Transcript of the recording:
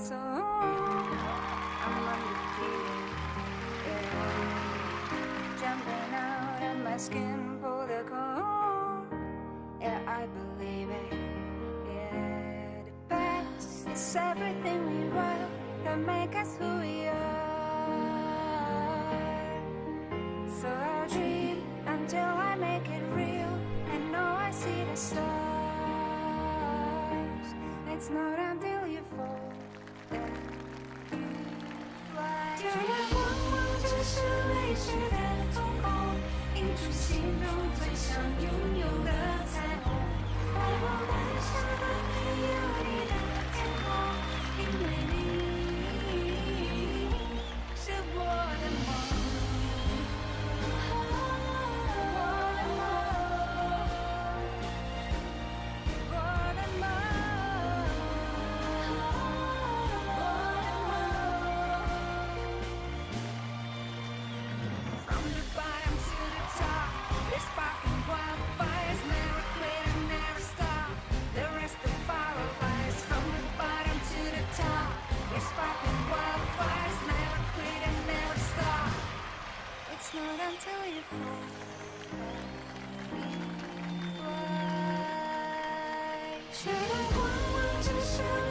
so I'm undefeated. Yeah. Jumping out of my skin, pull the cord. Yeah, I believe it. Yeah, the past is everything we wrote that make us who we are. So I'll dream until I make it real. And know I see the stars. It's not until you fall fly. 这样往往只是未知的瞳孔，映出心中最想拥有的彩虹。却能光芒直闪。